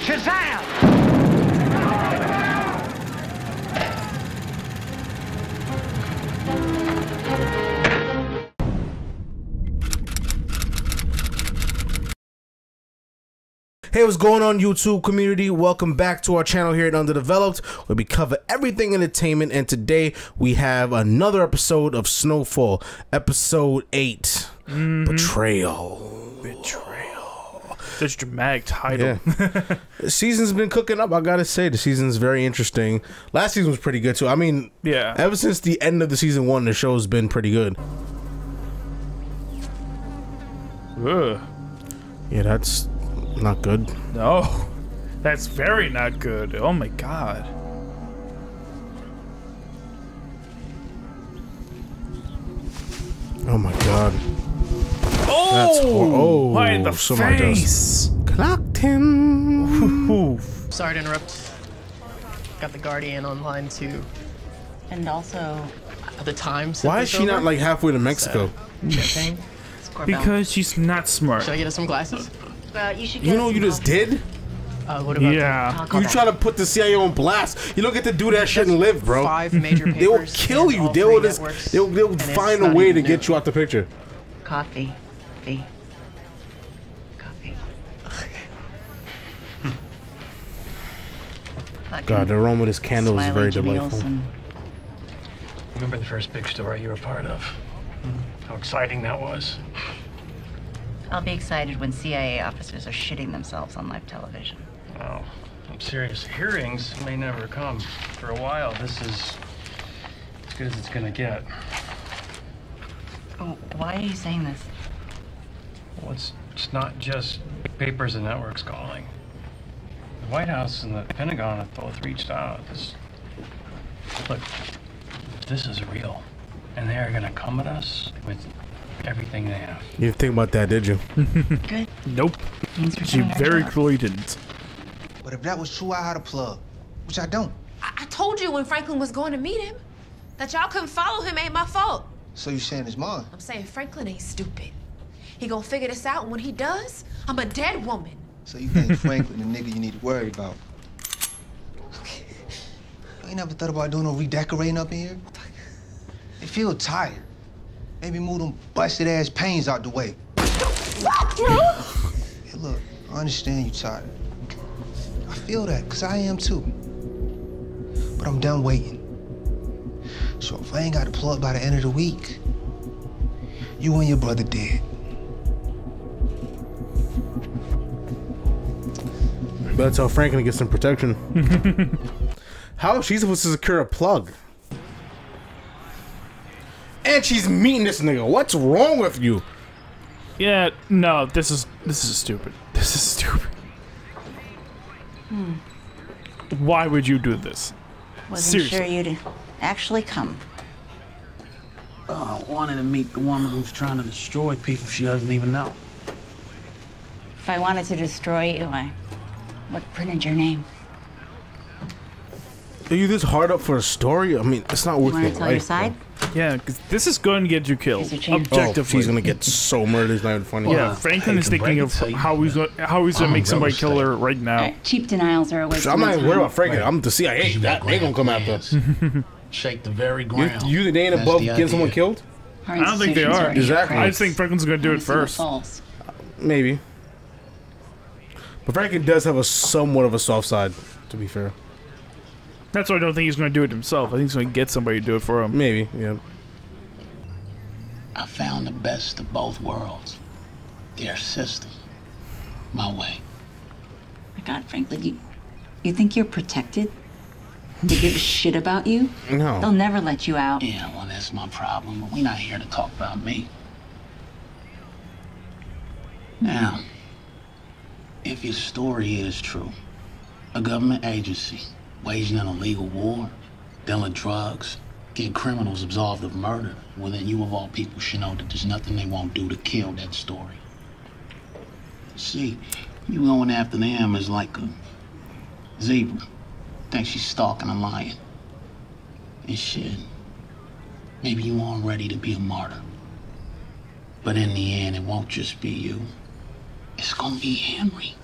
Shazam! Hey, what's going on, YouTube community? Welcome back to our channel here at Underdeveloped, where we cover everything entertainment. And today we have another episode of Snowfall, episode 8 mm-hmm. Betrayal. Betrayal. Such dramatic title. Yeah. the season's been cooking up, I gotta say. The season's very interesting. Last season was pretty good, too. I mean, Yeah. ever since the end of the season one, the show's been pretty good. Ugh. Yeah, that's not good. No. That's very not good. Oh my god. Oh my god. Oh! That's hor- oh, Right in the somebody does. face. Clocked him. Oof. Sorry to interrupt. Got the Guardian online too. And also, At the time. sent Why is this she not like halfway to Mexico? Champagne? Because she's not smart. Should I get her some glasses? well, you should. You know what you just did? Uh, what about Yeah. I'll You back. try to put the CIA on blast. You don't get to do that shit and live, bro. five major papers? They will kill you. They will just, they'll, they'll find a way to even get you out the picture. coffee. Fee. Coffee. God, the aroma of this candle is very Jimmy delightful. Olsen. Remember the first big story you were part of? Hmm. How exciting that was. I'll be excited when CIA officers are shitting themselves on live television. Wow. I'm serious. Hearings may never come. For a while, this is as good as it's gonna get. Oh, why are you saying this? Well, it's, it's not just papers and networks calling. The White House and the Pentagon have both reached out. This, look, this is real. And they're gonna come at us with everything they have. You didn't think about that, did you? Good. Nope. She very job. clearly didn't. But if that was true, I had a plug, which I don't. I, I told you when Franklin was going to meet him that y'all couldn't follow him ain't my fault. So you saying it's mine? I'm saying Franklin ain't stupid. He gonna figure this out, and when he does, I'm a dead woman. So you think Franklin the nigga you need to worry about? You ain't never thought about doing no redecorating up in here? They feel tired. Maybe move them busted ass pains out the way. Hey, look, I understand you tired. I feel that, cause I am too. But I'm done waiting. So if I ain't got the plug by the end of the week, you and your brother dead. Better tell Franklin to get some protection. How is she supposed to secure a plug? And she's meeting this nigga. What's wrong with you? Yeah, no, this is this is stupid. This is stupid. Hmm. Why would you do this? Wasn't Seriously. sure you'd actually come. I wanted to meet the woman who's trying to destroy people she doesn't even know. If I wanted to destroy you, I would have printed your name. Are you this hard up for a story? I mean, it's not You worth want your to tell your life, side? Yeah, because this is going to get you killed. Here's your Oh, Objectively. she's gonna get so murdered. It's not even funny. yeah, Well, Franklin is thinking of it to you, how he's going how he's gonna make oh, somebody kill her right now. Alright, cheap denials are a waste I'm not even worried about Franklin. I'm the CIA. That they gonna come after us. Shake the very ground. you think they ain't above the getting someone killed? I don't think they institutions are. Exactly. I just think Franklin's gonna do it first. Maybe. But Franklin does have a somewhat of a soft side, to be fair. That's why I don't think he's gonna do it himself. I think he's gonna get somebody to do it for him. Maybe, yeah. I found the best of both worlds. Their system. My way. My God, Franklin, you, you think you're protected? They give a shit about you? No. They'll never let you out. Yeah, well, that's my problem, but we're not here to talk about me. Now, if your story is true, a government agency waging an illegal war, dealing drugs, getting criminals absolved of murder, well, then you of all people should know that there's nothing they won't do to kill that story. See, you going after them is like a zebra. Thinks she's stalking a lion. And shit. Maybe you aren't ready to be a martyr. But in the end, it won't just be you. It's gonna be Henry.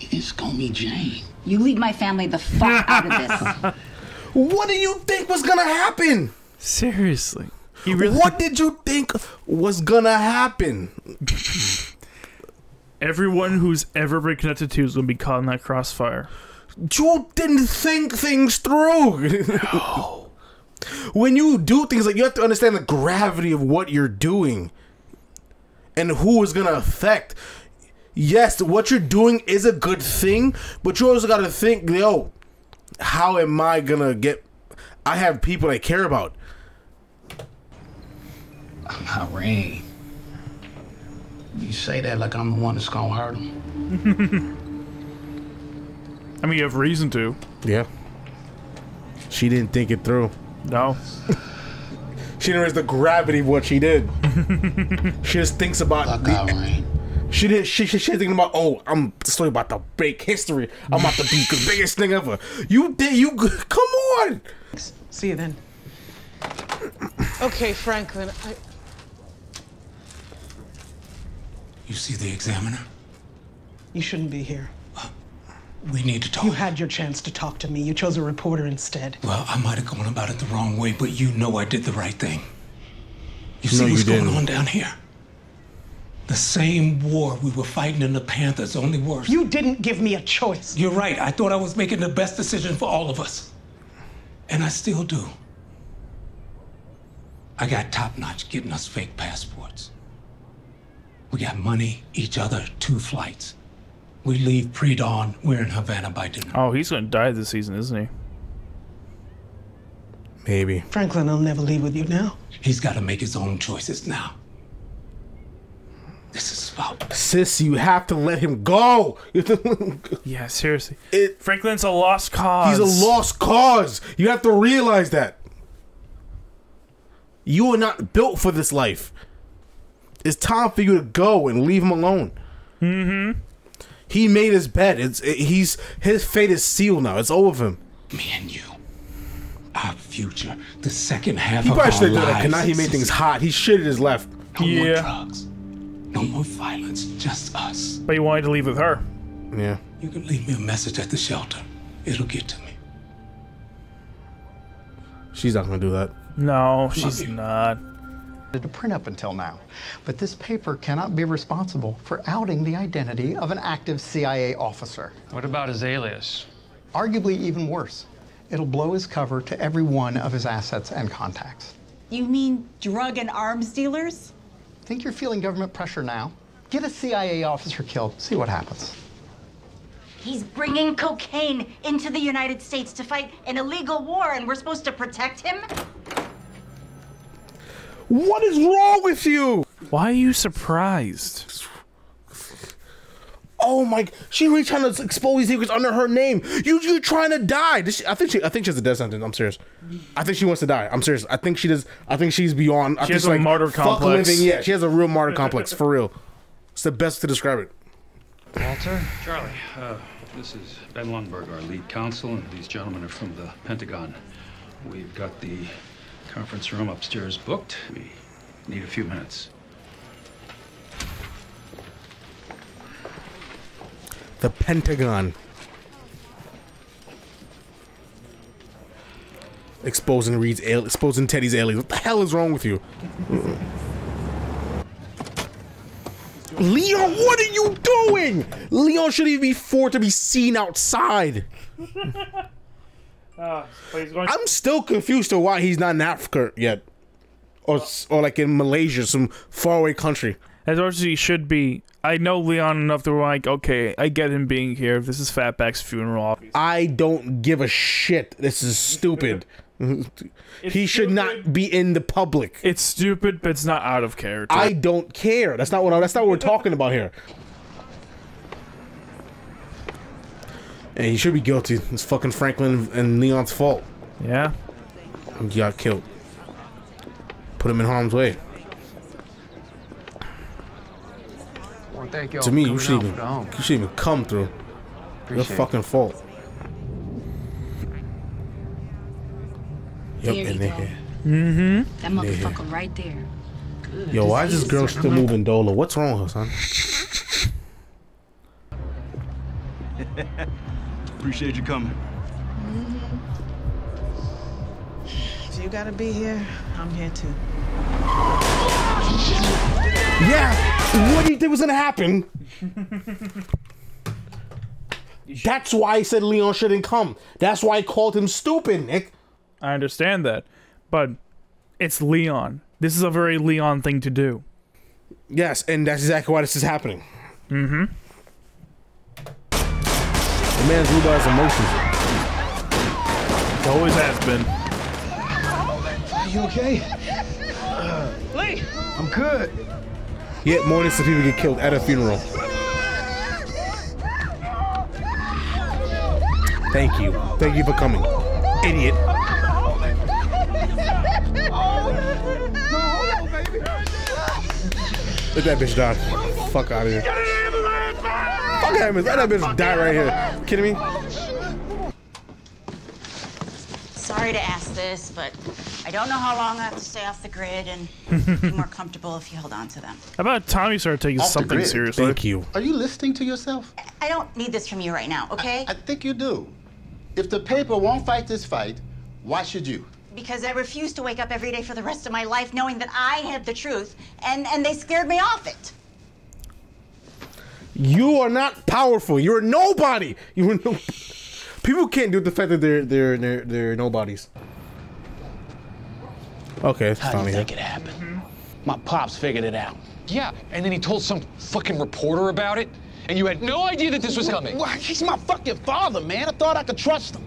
It's gonna be Jane. You leave my family the fuck out of this. What do you think was gonna happen? Seriously. He really What did you think was gonna happen? everyone who's ever been connected to is gonna be caught in that crossfire. You didn't think things through. when you do things like you have to understand the gravity of what you're doing and who is gonna affect. Yes, what you're doing is a good thing, but you also gotta think, yo, how am I gonna get? I have people I care about. Irene. You say that like I'm the one that's gonna hurt him. I mean, you have reason to. Yeah. She didn't think it through. No. She didn't realize the gravity of what she did. she just thinks about Fuck the, Irene. She didn't. She, she, she's thinking about. Oh, I'm the story about to break history. I'm about to be the biggest thing ever. You did. You come on. See you then. Okay, Franklin. I, You see the examiner? you shouldn't be here. Uh, we need to talk. You had your chance to talk to me. You chose a reporter instead. Well, I might have gone about it the wrong way, but you know I did the right thing. You No, see you what's going on down here? The same war we were fighting in the Panthers, only worse. You didn't give me a choice. You're right. I thought I was making the best decision for all of us. And I still do. I got top notch getting us fake passports. We got money, each other, two flights. We leave pre dawn. We're in Havana by dinner. Oh, he's gonna die this season, isn't he? Maybe. Franklin, I'll never leave with you now. He's got to make his own choices now. This is about Sis, you have to let him go. Yeah, seriously. It- Franklin's a lost cause. He's a lost cause. You have to realize that. You are not built for this life. It's time for you to go and leave him alone. Mm-hmm. He made his bed. It's it, he's his fate is sealed now. It's over for him. me and you. Our future, the second half He of probably our should have done that. lives. Cause now he made things hot. He should his left. No more Yeah. drugs. No more violence. Just us. But you wanted to leave with her. Yeah. You can leave me a message at the shelter. It'll get to me. She's not gonna do that. No, she's not. to print up until now. But this paper cannot be responsible for outing the identity of an active CIA officer. What about his alias? Arguably even worse. It'll blow his cover to every one of his assets and contacts. You mean drug and arms dealers? Think you're feeling government pressure now? Get a CIA officer killed, see what happens. He's bringing cocaine into the United States to fight an illegal war, and we're supposed to protect him? What is wrong with you? Why are you surprised? Oh my! She really trying to expose these secrets under her name. You you trying to die? This, I think she I think she has a death sentence. I'm serious. I think she wants to die. I'm serious. I think she does. I think she's beyond. I She think has she's a like, martyr complex. Living. Yeah, she has a real martyr complex for real. It's the best to describe it. Walter? Charlie, uh, this is Ben Lundberg, our lead counsel, and these gentlemen are from the Pentagon. We've got the conference room upstairs booked. We need a few minutes. The Pentagon. Exposing Reed's al- exposing Teddy's aliens. What the hell is wrong with you? Leon, what are you doing? Leon shouldn't even be for to be seen outside. Ah, going I'm still confused to why he's not in Africa yet, or or like in Malaysia, some faraway country. As much as he should be. I know Leon enough to like, okay, I get him being here. This is Fatback's funeral. I don't give a shit. This is stupid. he should not be in the public. It's stupid, but it's not out of character. I don't care. That's not what. I, that's not what we're talking about here. And he should be guilty. It's fucking Franklin and Leon's fault. yeah. He got killed. Put him in harm's way. Well, thank you To me, you should even you should even come through. Your Appreciate it. fucking fault. Yep, There you and they go. here. Mm-hmm. That motherfucker right there. Yo, why is this girl still moving Dola? What's wrong with her, son? Appreciate you coming. If you gotta be here, I'm here too. Yeah. What do you think was gonna happen? That's why I said Leon shouldn't come. That's why I called him stupid, Nick. I understand that, but it's Leon. This is a very Leon thing to do. Yes, and that's exactly why this is happening. Mm-hmm. The man's ruled by his emotions. It Always has been. Are you okay? Lee! I'm good. Yet more innocent people get killed at a funeral. Thank you. Thank you for coming. Idiot. Let that bitch die. Fuck out of here. Fuck that. Let that bitch die right here. Kidding me? Sorry to ask this, but I don't know how long I have to stay off the grid and be more comfortable if you hold on to them. How about Tommy started taking Off something seriously? Thank you. Are you listening to yourself? I don't need this from you right now, okay? I think you do. If the paper won't fight this fight, why should you? because I refuse to wake up every day for the rest of my life knowing that I have the truth, and, and they scared me off it. You are not powerful. You're nobody. You are no. People can't do the fact that they're they're they're, they're nobodies. Okay, it's How do you think it happened? Mm-hmm. My pops figured it out. Yeah, and then he told some fucking reporter about it, and you had no idea that this was coming. Why, he's my fucking father, man. I thought I could trust him.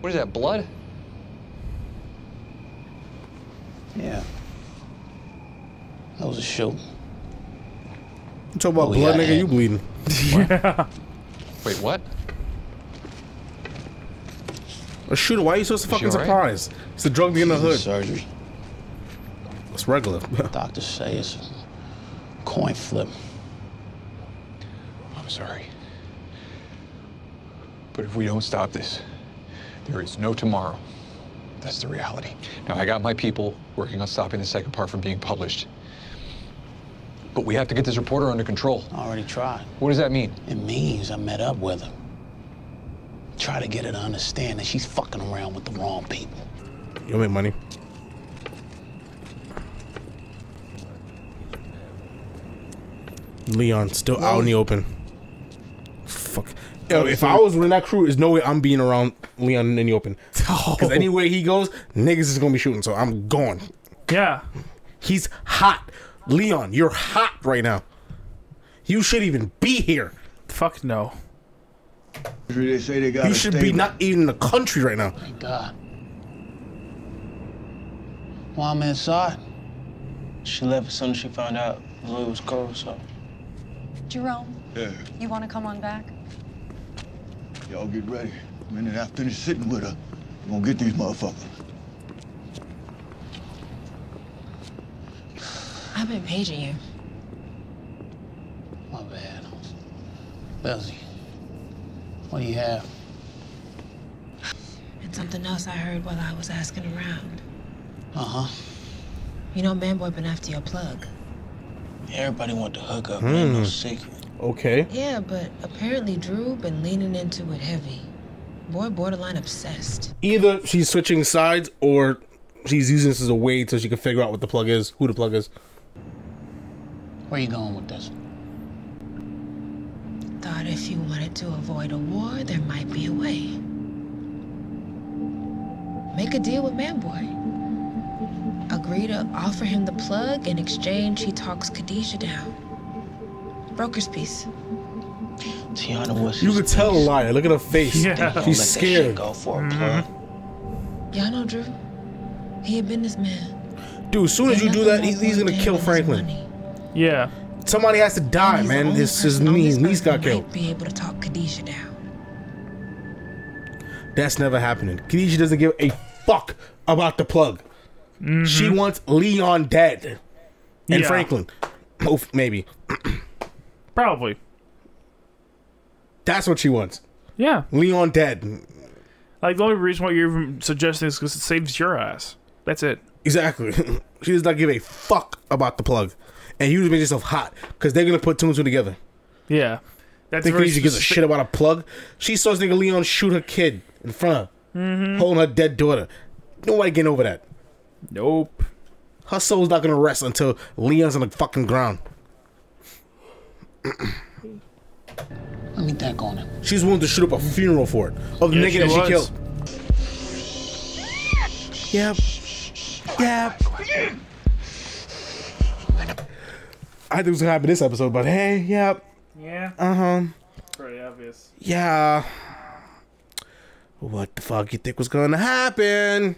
What is that, blood? Yeah. That was a shoot. You talk about Oh, blood, got nigga. hit. You bleeding? Yeah. Wait, what? A shooter. Why are you so fucking right? surprised? It's a drug dealer in the hood. Surgery. It's regular. Doctors say it's a coin flip. I'm sorry. But if we don't stop this, there is no tomorrow. That's the reality. Now, I got my people working on stopping the second part from being published. But we have to get this reporter under control. I already tried. What does that mean? It means I met up with her. Try to get her to understand that she's fucking around with the wrong people. You'll make money. Leon still out in the open. Fuck. Yo, if I was in that crew, there's no way I'm being around Leon in the open. Oh. Because anywhere he goes, niggas is gonna be shooting. So I'm gone. Yeah. He's hot. Leon, you're hot right now. You should even be here. Fuck no. They say they got You a should be not even in the country right now. Thank God. While I'm inside, she left as soon as she found out Louis was cold, so. Jerome, Yeah, you want to come on back? y'all get ready. The minute I finish sitting with her, we gonna get these motherfuckers. I've been paging you. My bad. Belzy, what do you have? And something else I heard while I was asking around. Uh-huh. You know, Manboy been after your plug. Everybody want to hook up, ain't no Hmm. secret. Okay. Yeah, but apparently Drew been leaning into it heavy. Boy, borderline obsessed. Either she's switching sides or she's using this as a way so she can figure out what the plug is, who the plug is. Where you going with this? Thought if you wanted to avoid a war, there might be a way. Make a deal with Manboy. Agree to offer him the plug. In exchange, he talks Khadijah down. Broker's peace. Tiana was You could tell a liar. Look at her face. Yeah. Don't She's scared. shit go for a mm-hmm. plug. Y'all know Drew. He a businessman. Dude, as soon as you do that, he- he's gonna kill Franklin. Yeah. Somebody has to die, man. only His, his person on niece, niece got who killed. might Be able to talk Khadijah down. That's never happening. Khadijah doesn't give a fuck about the plug. Mm-hmm. She wants Leon dead. And Yeah. Franklin. Oh, maybe. Probably. That's what she wants. Yeah. Leon dead. Like the only reason why you're even suggesting is because it saves your ass. That's it. Exactly. she does not give a fuck about the plug. And you just make yourself hot because they're gonna put two and two together. Yeah. That's Think she gives a shit about a plug. She saw this nigga Leon shoot her kid in front of her, Mhm. holding her dead daughter. Nobody getting over that. Nope. Her soul's not gonna rest until Leon's on the fucking ground. Let me think on it. She's willing to shoot up a funeral for it. Of the Yeah, nigga she that she killed. Yep. Yep. I think it was gonna happen this episode, but hey, yep. Yeah. Uh huh. Pretty obvious. Yeah. What the fuck you think was gonna happen?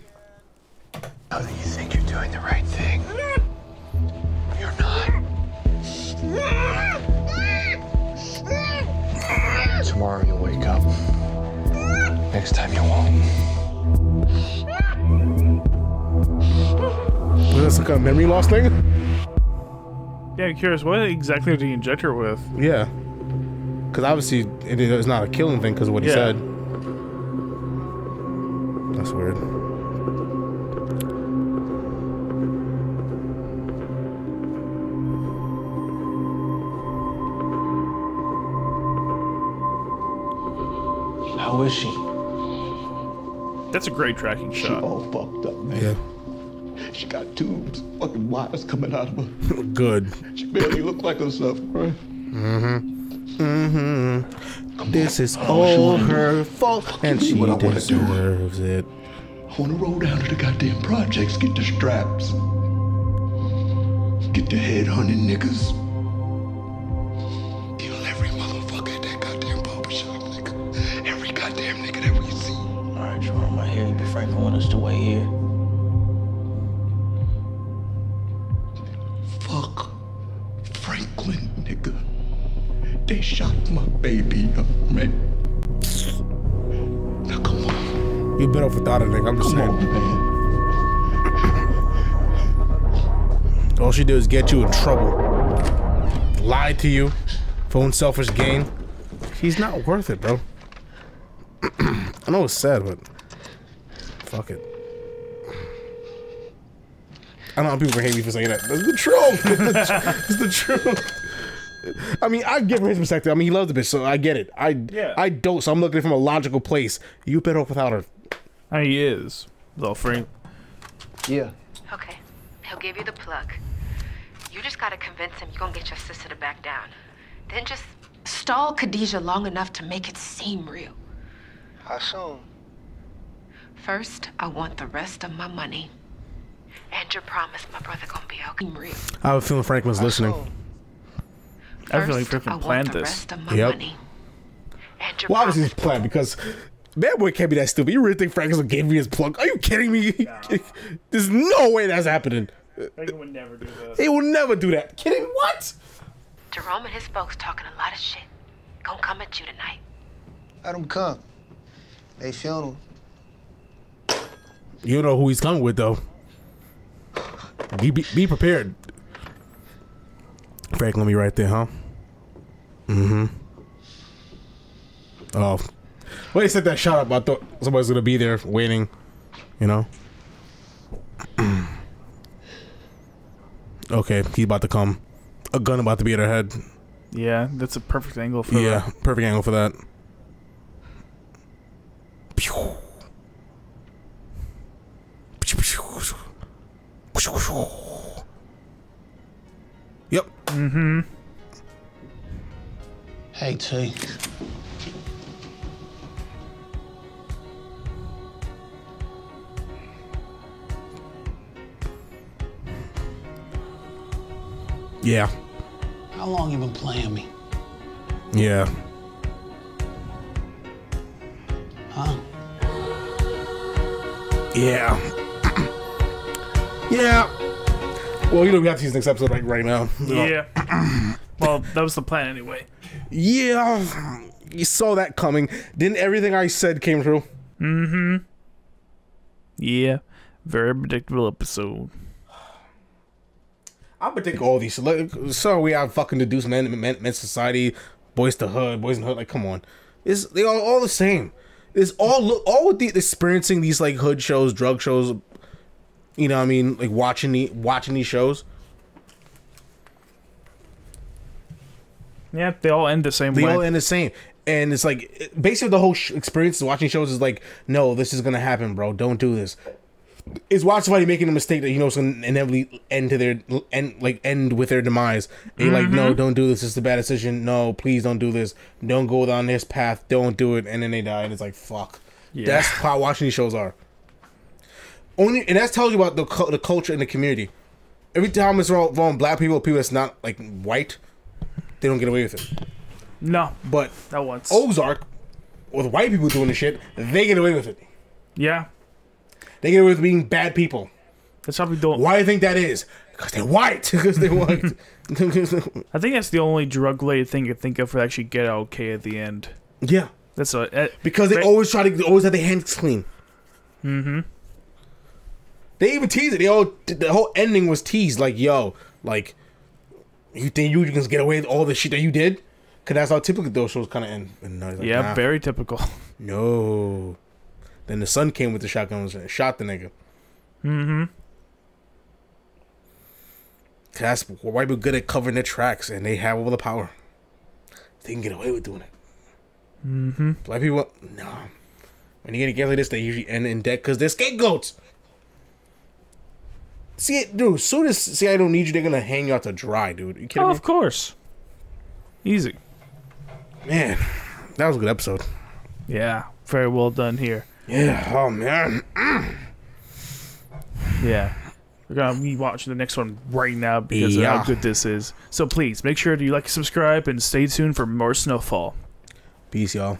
Now that you think you're doing the right thing, you're not. Tomorrow you'll wake up. Next time you won't. Was that some kind of memory loss thing? Yeah, I'm curious. What exactly did he inject her with? Yeah. Because obviously it is not a killing thing because of what he Yeah. said. That's weird. How is she? That's a great tracking shot. all fucked up, man. Yeah. She got tubes, fucking wires coming out of her. Good. She barely looked like herself, right? Mm-hmm. Mm-hmm. This is all her fault, and she what I wanna do. deserves it. I wanna roll down to the goddamn projects, get the straps. Get the head hunting niggas. Kill every motherfucker at that goddamn barbershop, nigga. Every goddamn nigga that we see. Alright, Jerome, I hear you, but Franklin want us to wait here. They shot my baby up, man. Now come on. You better off without it, nigga. I'm just Come saying. on, man. All she did was get you in trouble. Lied to you for own selfish gain. She's not worth it, bro. I know it's sad, but fuck it. I know people hate me for saying that. That's the truth. it's the truth. I mean, I give her his perspective. I mean, he loves the bitch, so I get it. I Yeah. I don't, so I'm looking at it from a logical place. You better off without her. Uh, he is. Though Frank. Yeah. Okay, he'll give you the plug. You just gotta convince him you're gonna get your sister to back down. Then just stall Khadijah long enough to make it seem real. How soon? First, I want the rest of my money. And your promise my brother gonna be okay. Real. I have a feeling Franklin's listening. I feel like First, Franklin I want planned the this. rest of my Yep. money. And your Well, obviously it's planned because Bad Boy can't be that stupid. You really think Franklin's gonna give me his plug? Are you kidding me? There's no way that's happening. Franklin would never do this. He will never do that. Kidding? What? Jerome and his folks talking a lot of shit. Gonna come at you tonight. Let them come. They funeral. You know who he's coming with though. Be be, be prepared. Franklin be right there, huh? Mm-hmm. Oh. When he said that shot up, I thought somebody's gonna be there waiting. You know? okay, he's about to come. A gun about to be at her head. Yeah, that's a perfect angle for yeah, that. perfect angle for that. Hey, Yeah. How long you been playing me? Yeah. Huh? Yeah. yeah. Well, you know we have to use next episode like right now. Yeah. well, that was the plan anyway. Yeah. You saw that coming. Didn't everything I said came true? Mm-hmm. Yeah. Very predictable episode. I would take all these. Like, so we have fucking deduced men, men, men society, boys to hood, boys in hood. Like, come on, it's they all all the same. It's all look all with the experiencing these like hood shows, drug shows. You know, what I mean, like watching the watching these shows. Yeah, they all end the same They way. all end the same. And it's like basically the whole sh- experience of watching shows is like, no, this is gonna happen, bro. Don't do this. Is watch somebody making a mistake that you know is gonna inevitably end to their end, like end with their demise. And you're like, no, Mhm. don't do this. It's a bad decision. No, please don't do this. Don't go down this path. Don't do it. And then they die, and it's like, fuck. Yeah. That's how watching these shows are. Only, and that tells you about the the culture in the community. Every time it's around, around black people, people that's not like white, they don't get away with it. No, but that once Ozark, with white people doing the shit, they get away with it. Yeah, they get away with being bad people. That's how we don't. Why do you think that is? Because they're white. Because they're white. I think that's the only drug related thing you think of for actually get okay at the end. Yeah, that's a uh, because they always try to they always have their hands clean. Mm-hmm. They even tease it. They all the whole ending was teased. Like, yo, like, you think you can get away with all the shit that you did? Cause that's how typically those shows kind of end. And like, Yeah, nah. very typical. No. Then the son came with the shotgun and shot the nigga. Mm-hmm. 'Cause that's white people good at covering their tracks, and they have all the power. They can get away with doing it. Mm-hmm. Black people, no. When you get against like this, they usually end in debt because they're scapegoats. See it, dude. Soon as see, I don't need you, they're gonna hang you out to dry, dude. You kidding Oh, me? of course. Easy. Man, that was a good episode. Yeah, very well done here. Yeah. Oh man. Yeah. We're gonna be watching the next one right now because of how good this is. So please make sure that you like, subscribe, and stay tuned for more Snowfall. Peace, y'all.